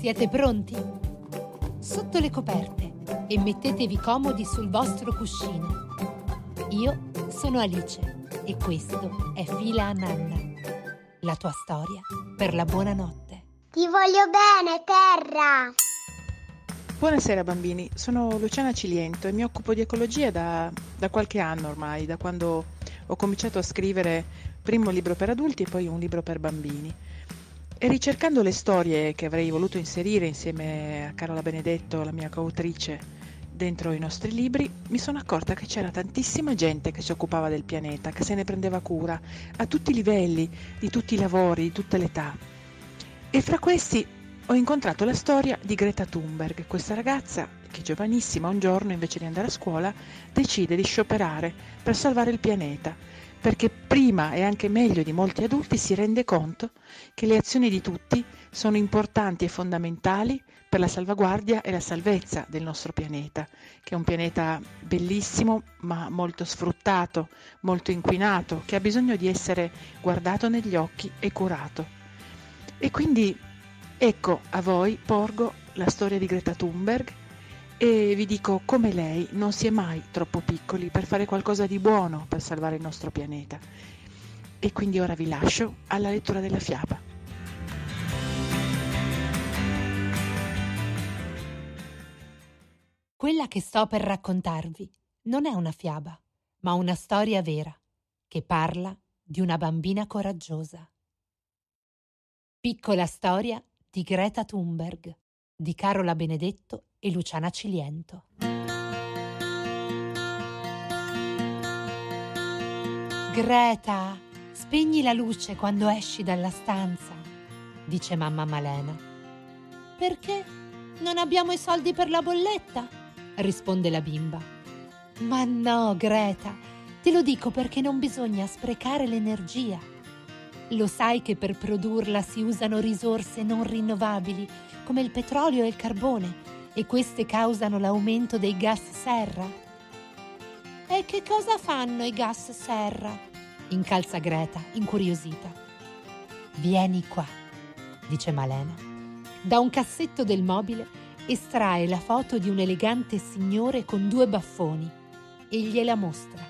Siete pronti? Sotto le coperte e mettetevi comodi sul vostro cuscino. Io sono Alice e questo è Fila a Nanna, la tua storia per la buonanotte. Ti voglio bene, Terra! Buonasera bambini, sono Luciana Ciliento e mi occupo di ecologia da, da qualche anno ormai, da quando ho cominciato a scrivere prima un libro per adulti e poi un libro per bambini. E ricercando le storie che avrei voluto inserire insieme a Carola Benedetto, la mia coautrice, dentro i nostri libri, mi sono accorta che c'era tantissima gente che si occupava del pianeta, che se ne prendeva cura, a tutti i livelli, di tutti i lavori, di tutte le età. E fra questi ho incontrato la storia di Greta Thunberg, questa ragazza che giovanissima un giorno invece di andare a scuola decide di scioperare per salvare il pianeta perché prima e anche meglio di molti adulti si rende conto che le azioni di tutti sono importanti e fondamentali per la salvaguardia e la salvezza del nostro pianeta, che è un pianeta bellissimo ma molto sfruttato, molto inquinato, che ha bisogno di essere guardato negli occhi e curato. E quindi ecco a voi porgo la storia di Greta Thunberg e vi dico come lei non si è mai troppo piccoli per fare qualcosa di buono per salvare il nostro pianeta. E quindi ora vi lascio alla lettura della fiaba. Quella che sto per raccontarvi non è una fiaba, ma una storia vera che parla di una bambina coraggiosa. Piccola storia di Greta Thunberg di Carola Benedetto e Luciana Ciliento. Greta, spegni la luce quando esci dalla stanza, dice mamma Malena. Perché? Non abbiamo i soldi per la bolletta? risponde la bimba. Ma no, Greta, te lo dico perché non bisogna sprecare l'energia. Lo sai che per produrla si usano risorse non rinnovabili come il petrolio e il carbone e queste causano l'aumento dei gas serra. E che cosa fanno i gas serra? incalza Greta, incuriosita. Vieni qua, dice Malena. Da un cassetto del mobile estrae la foto di un elegante signore con due baffoni e gliela mostra.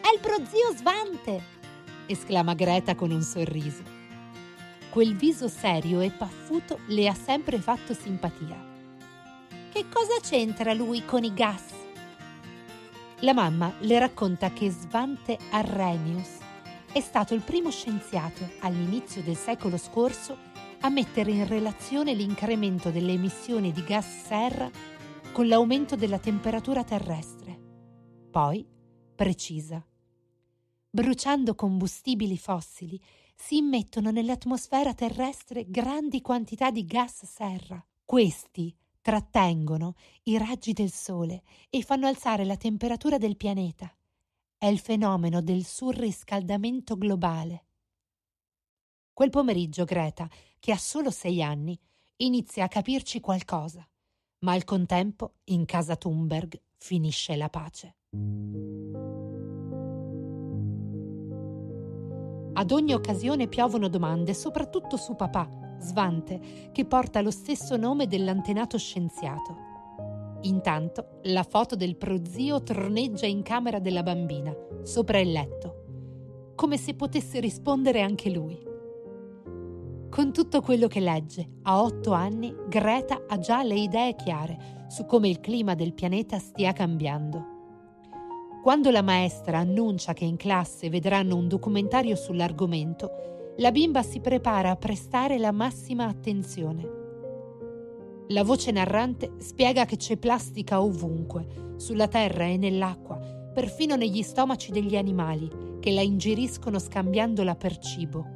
È il prozio Svante! esclama Greta con un sorriso. Quel viso serio e paffuto le ha sempre fatto simpatia. Che cosa c'entra lui con i gas? La mamma le racconta che Svante Arrhenius è stato il primo scienziato all'inizio del secolo scorso a mettere in relazione l'incremento delle emissioni di gas serra con l'aumento della temperatura terrestre. Poi precisa. Bruciando combustibili fossili si immettono nell'atmosfera terrestre grandi quantità di gas serra. Questi trattengono i raggi del Sole e fanno alzare la temperatura del pianeta. È il fenomeno del surriscaldamento globale. Quel pomeriggio Greta, che ha solo sei anni, inizia a capirci qualcosa, ma al contempo in casa Thunberg finisce la pace. Ad ogni occasione piovono domande, soprattutto su papà, Svante, che porta lo stesso nome dell'antenato scienziato. Intanto la foto del prozio troneggia in camera della bambina, sopra il letto, come se potesse rispondere anche lui. Con tutto quello che legge, a otto anni Greta ha già le idee chiare su come il clima del pianeta stia cambiando. Quando la maestra annuncia che in classe vedranno un documentario sull'argomento, la bimba si prepara a prestare la massima attenzione. La voce narrante spiega che c'è plastica ovunque, sulla terra e nell'acqua, perfino negli stomaci degli animali, che la ingeriscono scambiandola per cibo.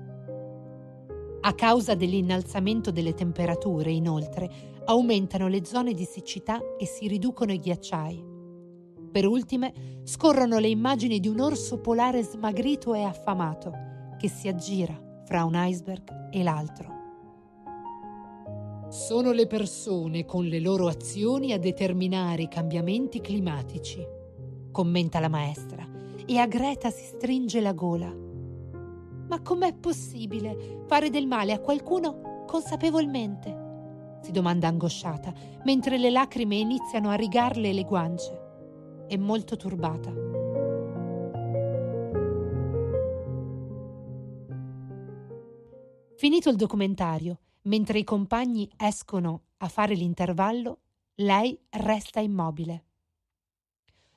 A causa dell'innalzamento delle temperature, inoltre, aumentano le zone di siccità e si riducono i ghiacciai. Per ultime scorrono le immagini di un orso polare smagrito e affamato che si aggira fra un iceberg e l'altro. Sono le persone con le loro azioni a determinare i cambiamenti climatici, commenta la maestra, e a Greta si stringe la gola. Ma com'è possibile fare del male a qualcuno consapevolmente? si domanda angosciata, mentre le lacrime iniziano a rigarle le guance. È molto turbata. Finito il documentario, mentre i compagni escono a fare l'intervallo, lei resta immobile.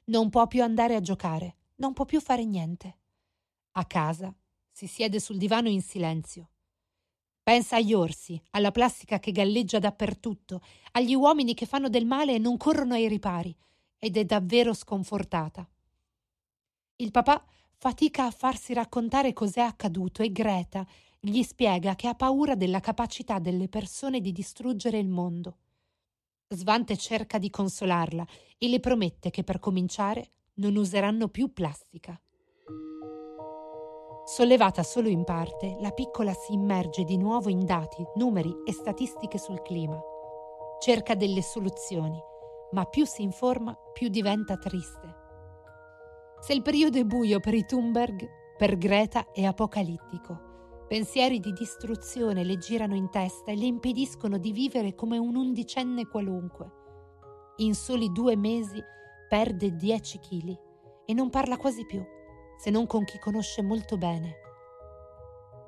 Non può più andare a giocare, non può più fare niente. A casa si siede sul divano in silenzio. Pensa agli orsi, alla plastica che galleggia dappertutto, agli uomini che fanno del male e non corrono ai ripari, ed è davvero sconfortata. Il papà fatica a farsi raccontare cos'è accaduto e Greta gli spiega che ha paura della capacità delle persone di distruggere il mondo. Svante cerca di consolarla e le promette che per cominciare non useranno più plastica. Sollevata solo in parte, la piccola si immerge di nuovo in dati, numeri e statistiche sul clima. Cerca delle soluzioni, ma più si informa, più diventa triste. Se il periodo è buio per i Thunberg, per Greta è apocalittico. Pensieri di distruzione le girano in testa e le impediscono di vivere come un undicenne qualunque. In soli due mesi perde 10 chili e non parla quasi più se non con chi conosce molto bene.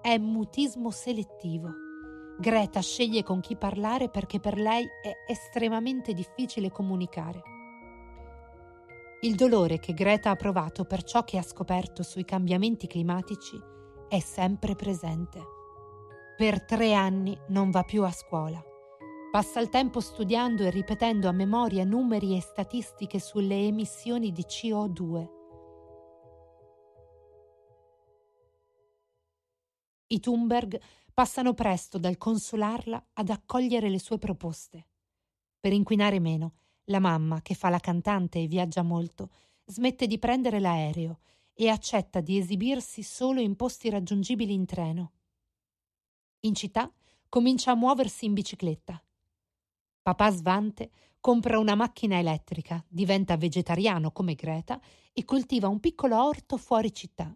È mutismo selettivo. Greta sceglie con chi parlare perché per lei è estremamente difficile comunicare. Il dolore che Greta ha provato per ciò che ha scoperto sui cambiamenti climatici è sempre presente. Per tre anni non va più a scuola. Passa il tempo studiando e ripetendo a memoria numeri e statistiche sulle emissioni di CO2 I Thunberg passano presto dal consolarla ad accogliere le sue proposte. Per inquinare meno, la mamma, che fa la cantante e viaggia molto, smette di prendere l'aereo e accetta di esibirsi solo in posti raggiungibili in treno. In città comincia a muoversi in bicicletta. Papà Svante compra una macchina elettrica, diventa vegetariano come Greta e coltiva un piccolo orto fuori città.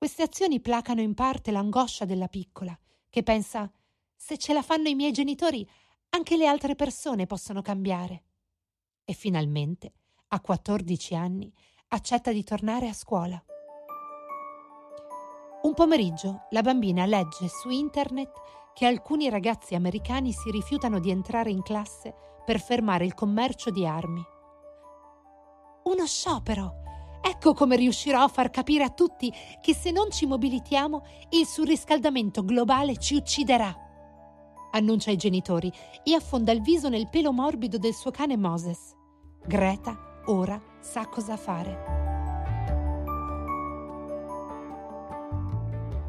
Queste azioni placano in parte l'angoscia della piccola, che pensa se ce la fanno i miei genitori, anche le altre persone possono cambiare. E finalmente, a 14 anni, accetta di tornare a scuola. Un pomeriggio la bambina legge su internet che alcuni ragazzi americani si rifiutano di entrare in classe per fermare il commercio di armi. Uno sciopero! Ecco come riuscirò a far capire a tutti che se non ci mobilitiamo il surriscaldamento globale ci ucciderà. Annuncia ai genitori e affonda il viso nel pelo morbido del suo cane Moses. Greta ora sa cosa fare.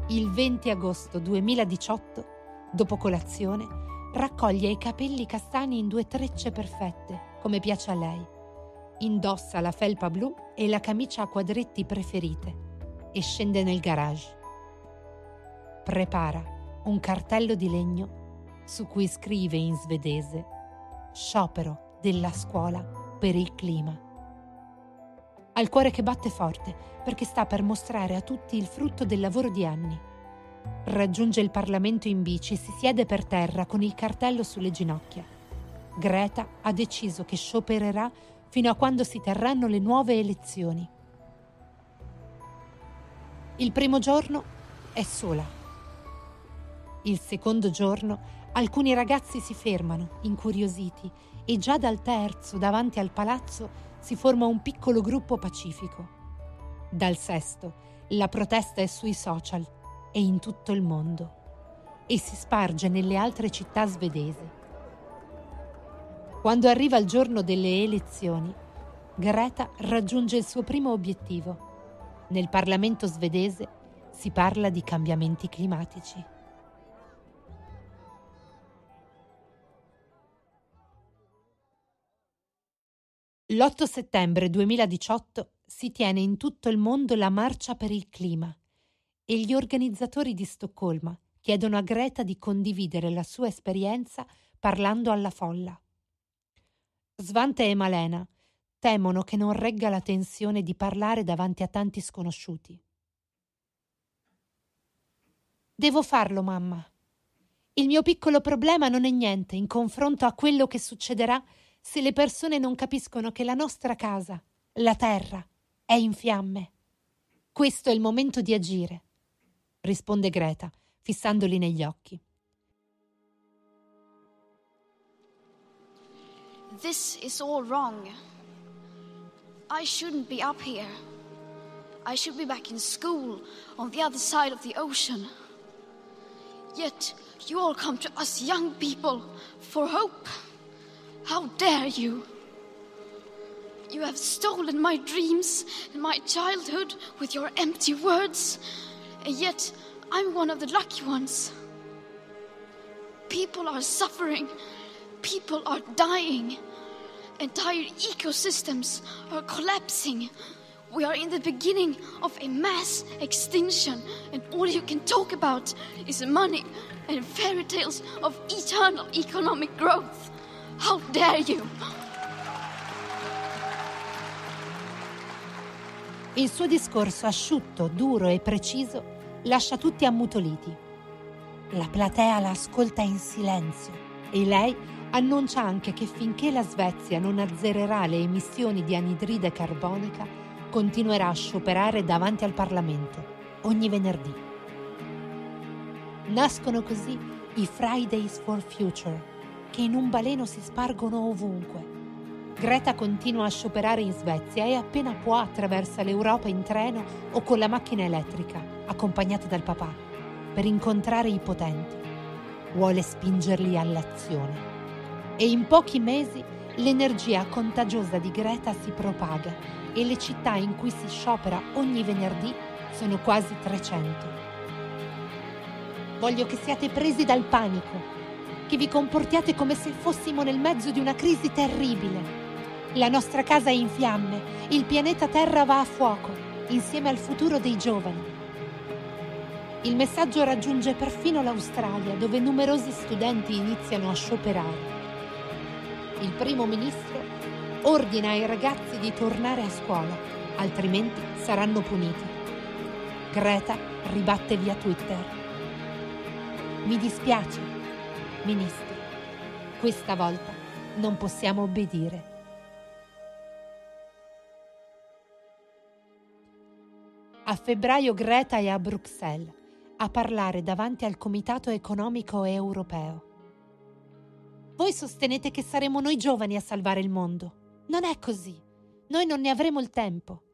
Il 20 agosto 2018, dopo colazione, raccoglie i capelli castani in due trecce perfette, come piace a lei indossa la felpa blu e la camicia a quadretti preferite e scende nel garage. Prepara un cartello di legno su cui scrive in svedese Sciopero della scuola per il clima. Ha il cuore che batte forte perché sta per mostrare a tutti il frutto del lavoro di anni. Raggiunge il Parlamento in bici e si siede per terra con il cartello sulle ginocchia. Greta ha deciso che sciopererà fino a quando si terranno le nuove elezioni. Il primo giorno è sola. Il secondo giorno alcuni ragazzi si fermano, incuriositi, e già dal terzo, davanti al palazzo, si forma un piccolo gruppo pacifico. Dal sesto, la protesta è sui social e in tutto il mondo e si sparge nelle altre città svedesi. Quando arriva il giorno delle elezioni, Greta raggiunge il suo primo obiettivo. Nel Parlamento svedese si parla di cambiamenti climatici. L'8 settembre 2018 si tiene in tutto il mondo la Marcia per il Clima e gli organizzatori di Stoccolma chiedono a Greta di condividere la sua esperienza parlando alla folla. Svante e Malena temono che non regga la tensione di parlare davanti a tanti sconosciuti. Devo farlo, mamma. Il mio piccolo problema non è niente in confronto a quello che succederà se le persone non capiscono che la nostra casa, la terra, è in fiamme. Questo è il momento di agire, risponde Greta, fissandoli negli occhi. This is all wrong. I shouldn't be up here. I should be back in school on the other side of the ocean. Yet you all come to us young people for hope. How dare you? You have stolen my dreams and my childhood with your empty words, and yet I'm one of the lucky ones. People are suffering, people are dying, entire ecosystems are collapsing. We are in the beginning of a mass extinction, and all you can talk about is money and fairy tales of eternal economic growth. How dare you! Il suo discorso asciutto, duro e preciso lascia tutti ammutoliti. La platea la ascolta in silenzio e lei annuncia anche che finché la Svezia non azzererà le emissioni di anidride carbonica, continuerà a scioperare davanti al Parlamento ogni venerdì. Nascono così i Fridays for Future, che in un baleno si spargono ovunque. Greta continua a scioperare in Svezia e appena può attraversa l'Europa in treno o con la macchina elettrica, accompagnata dal papà, per incontrare i potenti. Vuole spingerli all'azione. E in pochi mesi l'energia contagiosa di Greta si propaga e le città in cui si sciopera ogni venerdì sono quasi 300. Voglio che siate presi dal panico che vi comportiate come se fossimo nel mezzo di una crisi terribile. La nostra casa è in fiamme, il pianeta Terra va a fuoco, insieme al futuro dei giovani. Il messaggio raggiunge perfino l'Australia, dove numerosi studenti iniziano a scioperare. Il primo ministro ordina ai ragazzi di tornare a scuola, altrimenti saranno puniti. Greta ribatte via Twitter. Mi dispiace, Ministri, questa volta non possiamo obbedire. A febbraio Greta è a Bruxelles a parlare davanti al Comitato Economico Europeo. Voi sostenete che saremo noi giovani a salvare il mondo. Non è così. Noi non ne avremo il tempo.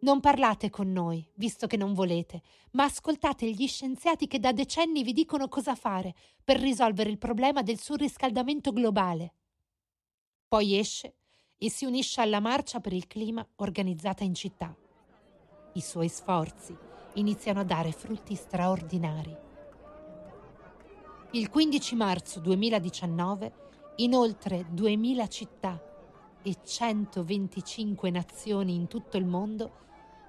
Non parlate con noi, visto che non volete, ma ascoltate gli scienziati che da decenni vi dicono cosa fare per risolvere il problema del surriscaldamento globale. Poi esce e si unisce alla marcia per il clima organizzata in città. I suoi sforzi iniziano a dare frutti straordinari. Il 15 marzo 2019, in oltre 2000 città e 125 nazioni in tutto il mondo,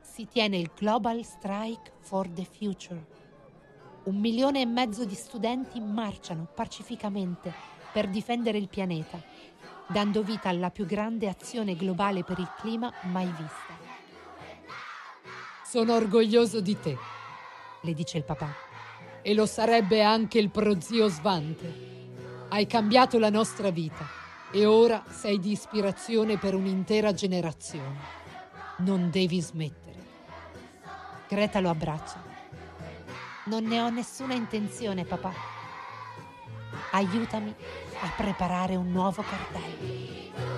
si tiene il Global Strike for the Future. Un milione e mezzo di studenti marciano pacificamente per difendere il pianeta, dando vita alla più grande azione globale per il clima mai vista. Sono orgoglioso di te, le dice il papà. E lo sarebbe anche il prozio Svante. Hai cambiato la nostra vita e ora sei di ispirazione per un'intera generazione. Non devi smettere. Greta lo abbraccia. Non ne ho nessuna intenzione, papà. Aiutami a preparare un nuovo cartello.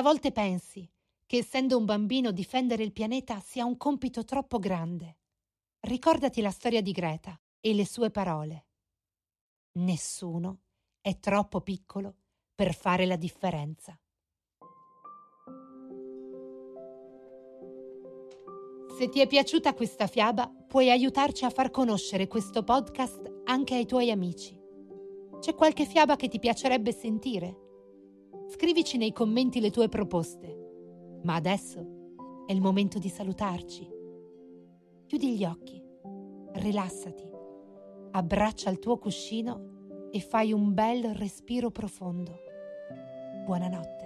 A volte pensi che essendo un bambino difendere il pianeta sia un compito troppo grande, ricordati la storia di Greta e le sue parole. Nessuno è troppo piccolo per fare la differenza. Se ti è piaciuta questa fiaba, puoi aiutarci a far conoscere questo podcast anche ai tuoi amici. C'è qualche fiaba che ti piacerebbe sentire? Scrivici nei commenti le tue proposte. Ma adesso è il momento di salutarci. Chiudi gli occhi, rilassati, abbraccia il tuo cuscino e fai un bel respiro profondo. Buonanotte.